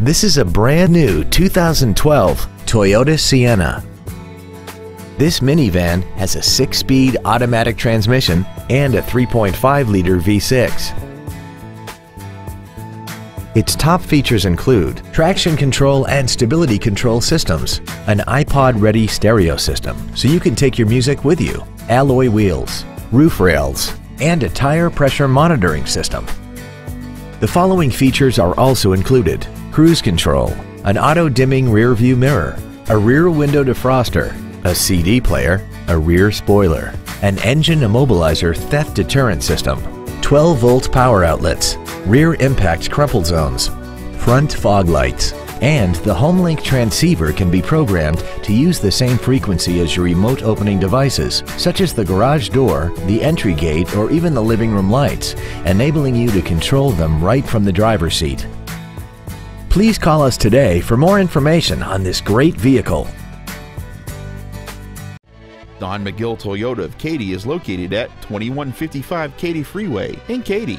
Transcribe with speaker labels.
Speaker 1: This is a brand new 2012 Toyota Sienna. This minivan has a six-speed automatic transmission and a 3.5-liter V6. Its top features include traction control and stability control systems, an iPod-ready stereo system so you can take your music with you, alloy wheels, roof rails, and a tire pressure monitoring system. The following features are also included. Cruise control, an auto-dimming rear view mirror, a rear window defroster, a CD player, a rear spoiler, an engine immobilizer theft deterrent system, 12 volt power outlets, rear impact crumple zones, front fog lights, and the HomeLink transceiver can be programmed to use the same frequency as your remote opening devices, such as the garage door, the entry gate, or even the living room lights, enabling you to control them right from the driver's seat. Please call us today for more information on this great vehicle.
Speaker 2: Don McGill Toyota of Katy is located at 2155 Katy Freeway in Katy.